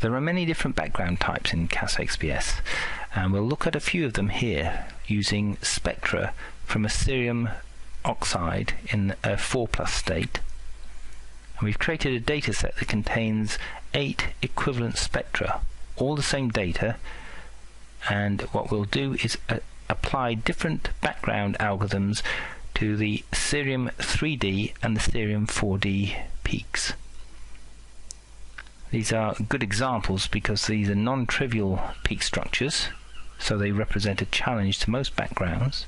There are many different background types in CasaXPS and we'll look at a few of them here using spectra from a cerium oxide in a 4 plus state. And we've created a data set that contains eight equivalent spectra, all the same data, and what we'll do is uh, apply different background algorithms to the cerium 3D and the cerium 4D peaks. These are good examples because these are non-trivial peak structures, so they represent a challenge to most backgrounds,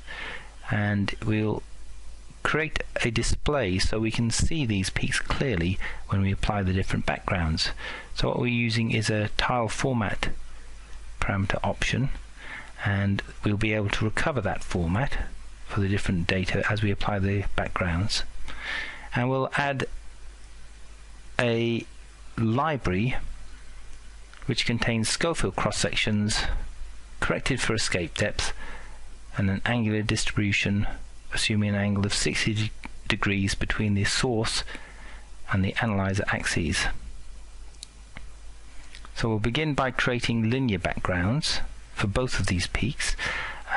and we'll create a display so we can see these peaks clearly when we apply the different backgrounds. So what we're using is a tile format parameter option and we'll be able to recover that format for the different data as we apply the backgrounds and we'll add a library which contains Scofield cross sections corrected for escape depth and an angular distribution assuming an angle of 60 degrees between the source and the analyzer axes. So we'll begin by creating linear backgrounds for both of these peaks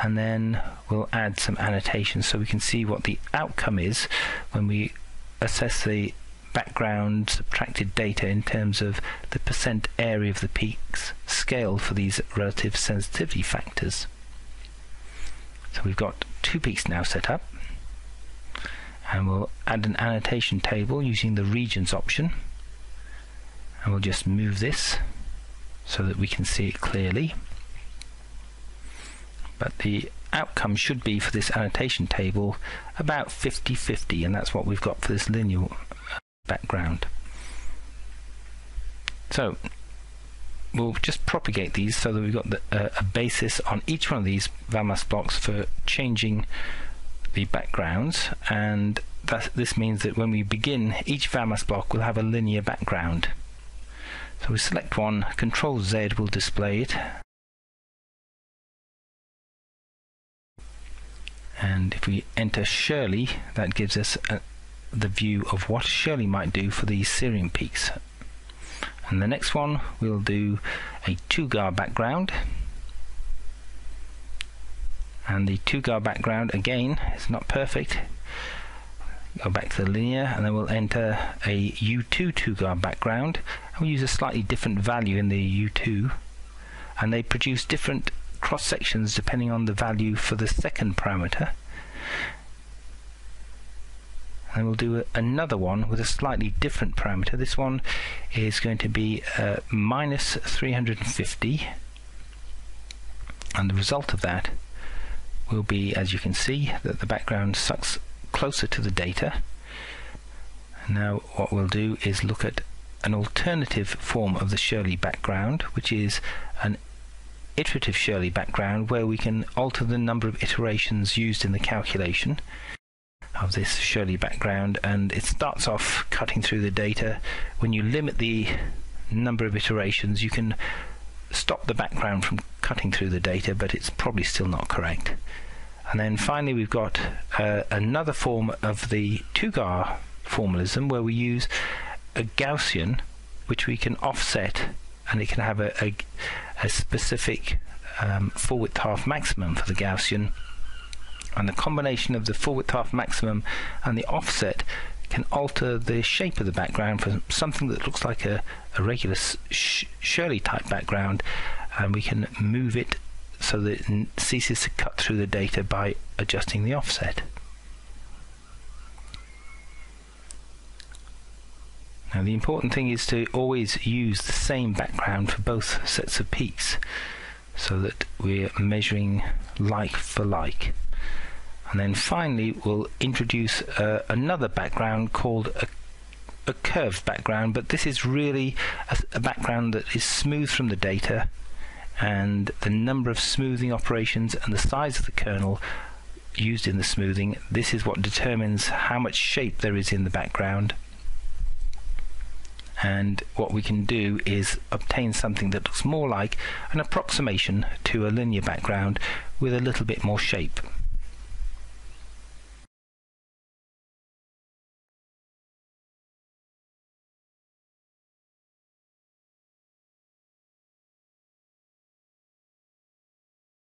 and then we'll add some annotations so we can see what the outcome is when we assess the background subtracted data in terms of the percent area of the peaks scaled for these relative sensitivity factors. So we've got two peaks now set up. And we'll add an annotation table using the regions option. And we'll just move this so that we can see it clearly. But the outcome should be for this annotation table about 50-50 and that's what we've got for this linear background. So we'll just propagate these so that we've got the, uh, a basis on each one of these VAMAS blocks for changing the backgrounds. And this means that when we begin each VAMAS block will have a linear background. So we select one, Control Z will display it. And if we enter Shirley that gives us a, the view of what Shirley might do for these cerium peaks. And the next one we'll do a Tougaard background. And the Tougaard background again is not perfect. Go back to the linear and then we'll enter a U2 Tougaard background. And we'll use a slightly different value in the U2 and they produce different cross sections depending on the value for the second parameter and we'll do another one with a slightly different parameter. This one is going to be uh, minus 350 and the result of that will be, as you can see, that the background sucks closer to the data. Now what we'll do is look at an alternative form of the Shirley background, which is an iterative Shirley background where we can alter the number of iterations used in the calculation of this Shirley background and it starts off cutting through the data. When you limit the number of iterations you can stop the background from cutting through the data but it's probably still not correct. And then finally we've got uh, another form of the Tougaard formalism where we use a Gaussian which we can offset and it can have a, a, a specific um, full width half maximum for the Gaussian and the combination of the full width half maximum and the offset can alter the shape of the background from something that looks like a, a regular sh Shirley type background and we can move it so that it ceases to cut through the data by adjusting the offset. Now the important thing is to always use the same background for both sets of peaks so that we're measuring like for like and then finally we'll introduce uh, another background called a, a, curved background but this is really a, a background that is smooth from the data and the number of smoothing operations and the size of the kernel used in the smoothing this is what determines how much shape there is in the background. And what we can do is obtain something that looks more like an approximation to a linear background with a little bit more shape